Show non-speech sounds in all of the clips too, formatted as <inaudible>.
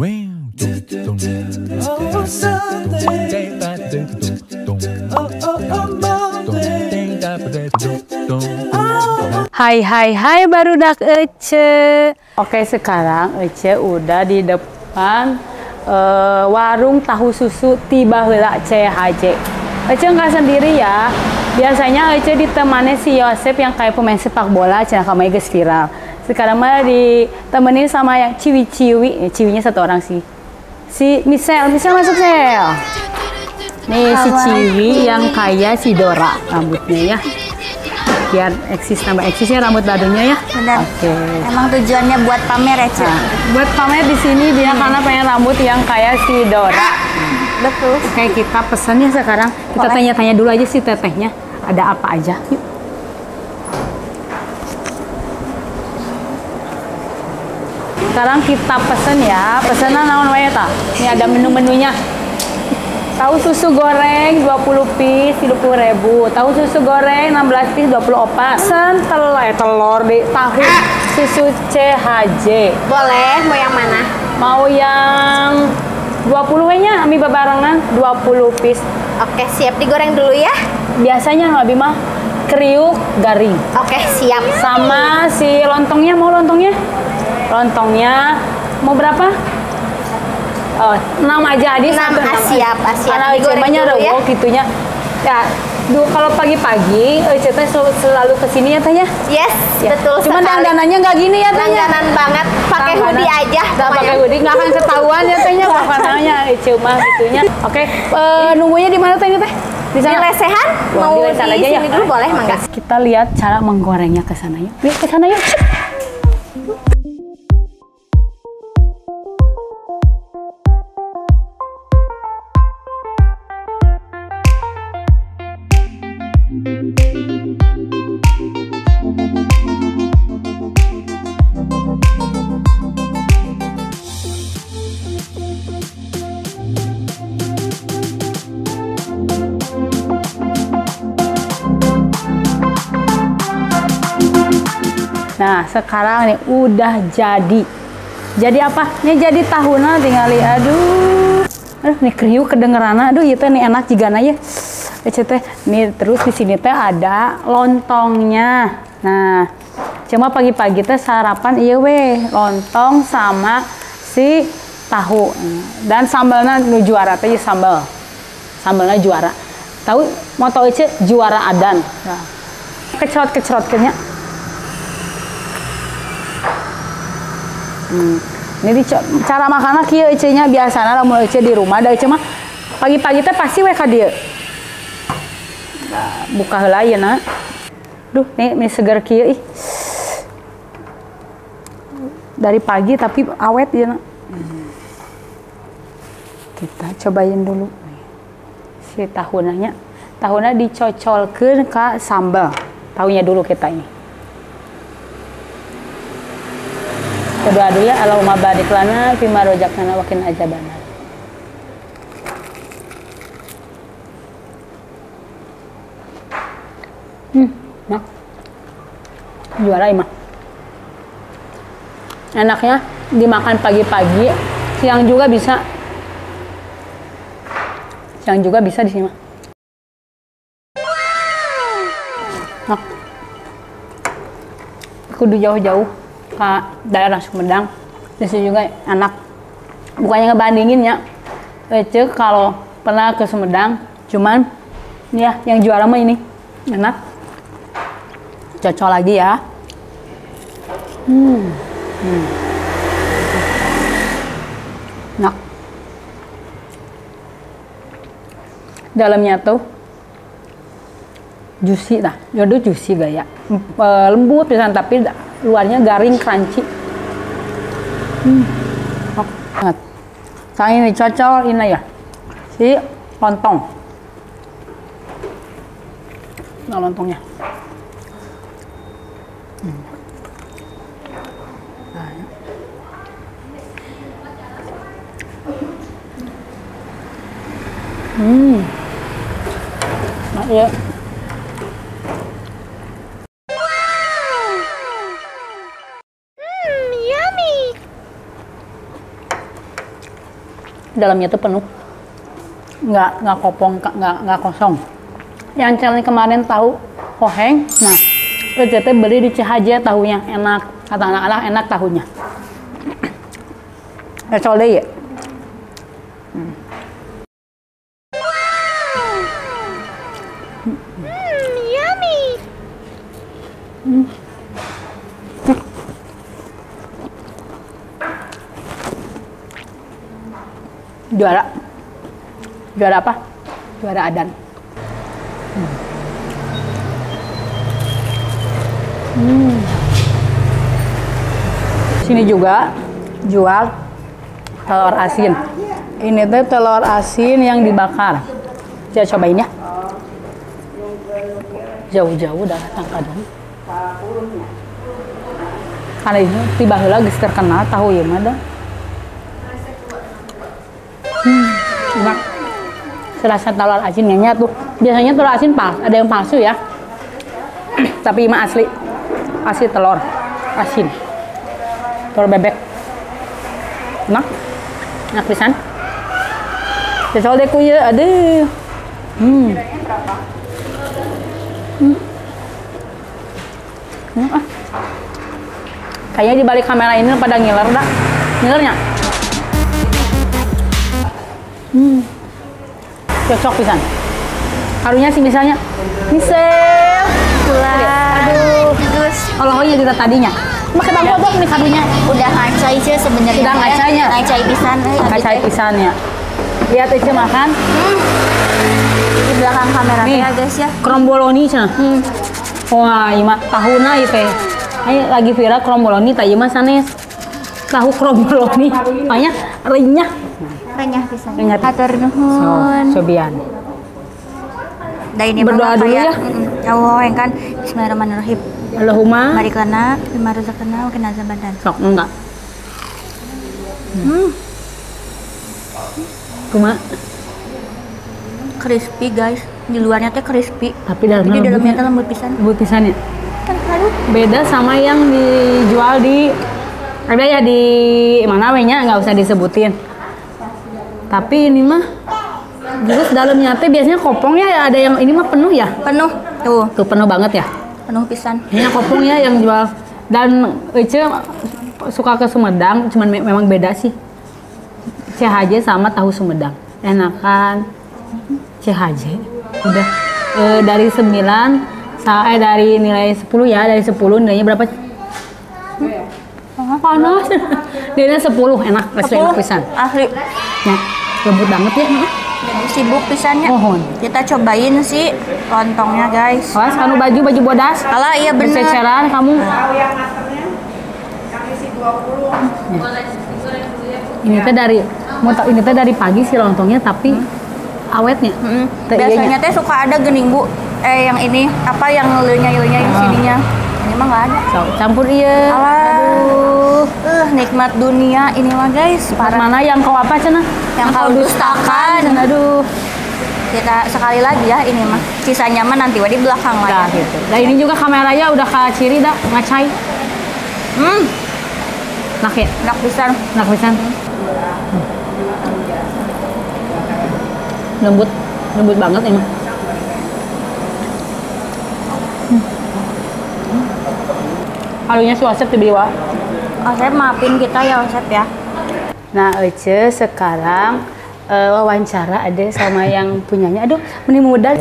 Hai hai hai barudak Ece. Oke sekarang Ece udah di depan uh, warung tahu susu tiba hela CHJ. Ece nggak sendiri ya. Biasanya Ece ditemani si Yosep yang kayak pemain sepak bola, cina geus viral. Sekarang mah ditemenin sama yang ciwi-ciwi, eh, ciwinya satu orang sih. Si Michelle, Michelle masuk Sel. Nih si Ciwi yang kayak si Dora rambutnya ya biar eksis tambah eksisnya rambut badunya ya. Benar. Oke. Emang tujuannya buat pamer ya, Cik? Nah, buat pamer di sini dia karena pengen rambut yang kayak si Dora. Betul. Kayak kita pesen ya sekarang. Kita tanya-tanya dulu aja si tetehnya. Ada apa aja? Yuk. Sekarang kita pesen ya. Pesanan naon wae ta? Ini ada menu-menunya. Tahu susu goreng 20 piece 30 ribu. Tahu susu goreng 16 piece 24. Pesen telur, eh, telur di tahu susu CHJ. Boleh, mau yang mana? Mau yang 20 nya ami babarengan 20 piece. Oke, siap digoreng dulu ya. Biasanya nggak mah kriuk garing. Oke, siap. Sama si lontongnya mau lontongnya? Lontongnya mau berapa? Oh, 6 aja Adi. Enam, satu, ah, enam. siap, ah, siap. Karena Digoreng cemanya dulu ya. gitunya. Ya, du, kalau pagi-pagi Ece teh sel- selalu ke sini ya tanya. Yes, Ya. betul Cuman sekali. dandanannya nggak gini ya tanya. Langganan banget, pakai hoodie aja. Nggak pakai hoodie, nggak akan ketahuan ya tehnya pakanannya <laughs> Ece mah gitunya. Oke, eh, nunggunya di mana tehnya teh? Di Di lesehan, Wah, mau di di lesehan aja sini ya? dulu boleh, mangga. Kita lihat cara menggorengnya ke sana yuk. Yuk ke sana yuk. Nah, sekarang nih udah jadi. Jadi apa? Ini jadi tahunan tinggal. Aduh. Aduh, nih kriuk kedengeran. Aduh, itu nih enak juga ya. Ece teh, nih terus di sini teh ada lontongnya. Nah, cuma pagi-pagi teh sarapan iya weh, lontong sama si tahu. Dan sambalnya nu juara teh ieu sambal. Sambalnya juara. Tahu moto Ece juara adan. Nah, kecerot-kecerot Hmm. Ini di cara makannya kieu Ece nya biasana lamun Ece di rumah da Ece mah pagi-pagi teh pasti we ka dieu. Nah, buka heula ayeuna. Duh, nih mie segar kieu ih. Dari pagi tapi awet ya. Kita cobain dulu. Si tahunanya. Tahunnya dicocolkeun ka sambal. Tahunya dulu kita ini. Kedua dulu Allahumma barik lana fima rojakna wakin ajabana. Hmm, nah. Juara imah. Enaknya dimakan pagi-pagi, siang juga bisa. Siang juga bisa di sini mah. Nah. Kudu jauh-jauh ke daerah Sumedang. Di situ juga enak. Bukannya ngebandingin ya. Ece kalau pernah ke Sumedang, cuman ya yang juara mah ini enak. Cocok lagi ya. Hmm. hmm. Enak. Dalamnya tuh juicy lah, jodoh juicy gaya, E, lembut pisan tapi luarnya garing crunchy. Hmm. Oh, banget. Saya ini cocok ini ya, si lontong. Nah lontongnya. Hmm. Nah, ya. Hmm. Ya. Dalamnya tuh penuh. Nggak nggak kopong nggak nggak kosong. Yang challenge kemarin tahu koheng nah RCT beli di Cihaje tahunya enak. Kata anak-anak enak tahunya. <clears throat> Deh ya juara. Juara apa? Juara adan. Hmm. sini juga jual telur asin. Ini tuh telur asin yang dibakar. Saya cobain ya. Jauh-jauh dah datang kadang karena ini tiba heula geus terkenal tahu ya mah dah enak serasa telur asinnya tuh biasanya telur asin pas ada yang palsu ya <clears throat> tapi mah asli asli telur asin telur bebek enak enak pisan Cocok deh kuya, aduh. Hmm. Hmm. Hmm, ah. Kayaknya di balik kamera ini pada ngiler dah. Ngilernya. Hmm. Cocok pisan. Karunya sih misalnya. Misel. Aduh. Oh iya kita tadinya. Makai bangku tuh ini karunya. udah ngacai sih sebenarnya. Udah ngacainya. Ngacai pisan eh, habis Kacai teh. pisannya. Lihat aja makan. Di belakang kamera Nih. ya guys ya. Kromboloni cenah. Wah, iya mah tahuna ieu teh. Ayo lagi viral kromboloni tah ieu mah sanes. Tahu kromboloni. Makanya renyah. Renyah pisan. Renyah. Hatur So, nuhun. cobian. Da ini Berdoa dulu ya. mm, Ya Allah yang kan Bismillahirrahmanirrahim. Allahumma Barikana bima razaqna wa qina azabannar. sok enggak. Hmm, Cuma crispy guys. Di luarnya teh crispy. tapi dalamnya Jadi dalamnya teh lembut. lembut pisan. Lembut pisannya. Kan aduh. Beda sama yang dijual di ada ya di mana wenya nggak usah disebutin. Tapi ini mah terus dalamnya teh biasanya kopongnya ada yang ini mah penuh ya. Penuh. Tuh, Tuh penuh banget ya. penuh pisan. Ini kopong ya yang jual dan Ece suka ke Sumedang, cuman me- memang beda sih. CHJ sama tahu Sumedang. Enakan CHJ. Udah eh, dari 9 sa- eh dari nilai 10 ya, dari 10 nilainya berapa? Hmm? Panas. <laughs> Nilainya 10, enak, asli enak pisan. Asli. Ya, lembut banget ya. Jadi sibuk pisannya. Mohon. Kita cobain sih lontongnya guys. Awas, anu baju baju bodas. Alah iya bener. Berceceran kamu. Ini teh dari mau tau ini teh dari pagi sih lontongnya tapi awetnya. Mm. Teh Biasanya teh suka ada gening bu. Eh yang ini apa yang leunya leunya yang sininya. Ini mah nggak ada. So, campur iya. Alah. Eh nikmat dunia ini mah guys. Parah. mana yang kau apa cenah? Yang kau dustakan. Aduh. Kita sekali lagi ya ini mah. Sisanya mah nanti di belakang lah Nah, ya. gitu. Nah, ini juga kameranya udah ke ciri dah ngacai. Hmm, Nak ya? enak pisan. Nak pisan. Hmm. Lembut, lembut banget emang. Halunya suasep di bawah. Osep maafin kita ya Osep ya. Nah, Ece sekarang eh, wawancara ada sama yang punyanya. Aduh, ini muda.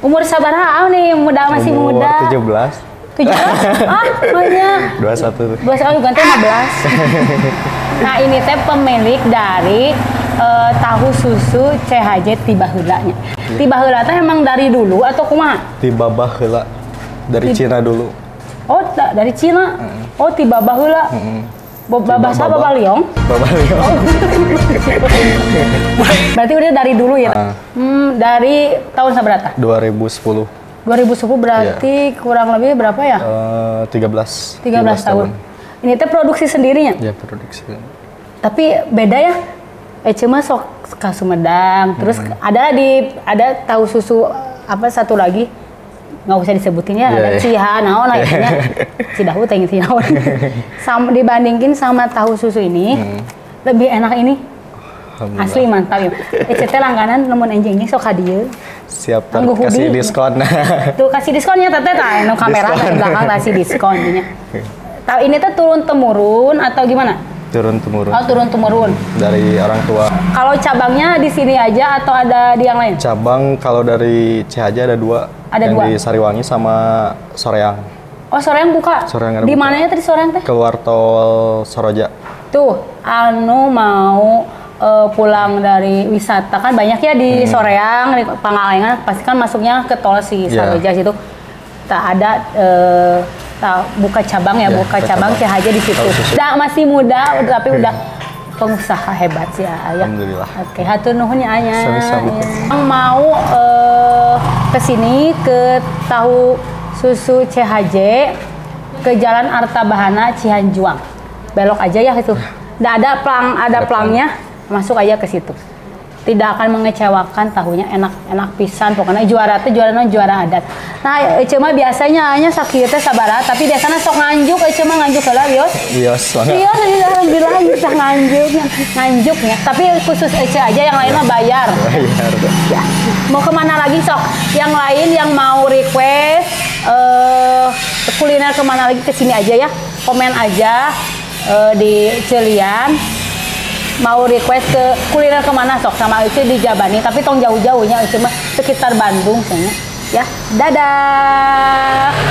Umur sabar nih, muda masih Umur muda. 17 Tujuh ah, banyak. 21 <laughs> Dua tahun ganti 15. <laughs> nah, ini teh pemilik dari eh, tahu susu CHJ Tiba Heulanya. Tiba Heula teh emang dari dulu atau kumaha? Tiba baheula dari Cina dulu Oh, da- dari Cina. Oh, Tiba Heula. Bo- Bahasa Baba. Baba Liong. Baba Liong. <laughs> Berarti udah dari dulu ya? Ah. Hmm, dari tahun seberapa? 2010 2010 berarti kurang lebih berapa ya? eh, 13 13 tahun. Ini teh produksi sendirinya. ya produksi Tapi beda ya. Eh cuma sok ke Sumedang. Terus ada di ada tahu susu apa satu lagi nggak usah disebutin ya, Iya, ada iya. Ciha, naon lah ya. Cidahu teh inget naon. <laughs> sama dibandingin sama tahu susu ini, Hmm. lebih enak ini. Asli mantap ya. Ece teh langganan nemun enjing-enjing sok ka dieu. Siap ter- <laughs> kasih diskon. Tuh kasih diskonnya teteh tah nu kamera Diskon. di belakang kasih diskon nya. Tahu ini tuh turun temurun atau gimana? Turun temurun Oh turun temurun. dari orang tua. Kalau cabangnya di sini aja atau ada di yang lain? Cabang kalau dari Cihaja ada dua. Ada yang dua. di Sariwangi sama Soreang. Oh Soreang buka. Soreang ada Di mananya tadi Soreang teh? Keluar tol Soroja. Tuh, anu mau eh, pulang dari wisata kan banyak ya di Soreang, di Pangalengan, pasti kan masuknya ke tol si Iya. Saroja situ. Tak ada eh, tak buka cabang ya, Iya, buka cabang. Cih aja di situ. Udah masih muda, tapi udah pengusaha hebat sih ayah. Alhamdulillah. Oke, hatur nuhun ya Anya. Iya. Yang mau eh, ke sini ke tahu susu CHJ ke Jalan Arta Bahana Cihanjuang. Belok aja ya itu. Nggak ada plang, ada Ada plangnya, masuk aja ke situ. Tidak akan mengecewakan tahunya enak-enak pisan pokoknya juara teh juara non juara adat. Nah, cuma biasanya hanya sakit teh sabara, tapi biasanya sok nganjuk, cuma nganjuk. Iya, banget. Iya, tadi alhamdulillah bisa nganjuknya, nganjuknya. Tapi khusus Ece aja, yang lain mah bayar. Bayar. Ya. Mau ke mana lagi sok? Yang lain yang mau request eh kuliner ke mana lagi ke sini aja ya. Komen aja eh, di Celian. Mau request ke kuliner ke mana sok sama Ece di Jabani. Tapi tong jauh-jauhnya Ece mah sekitar Bandung kayaknya. Ya, dadah.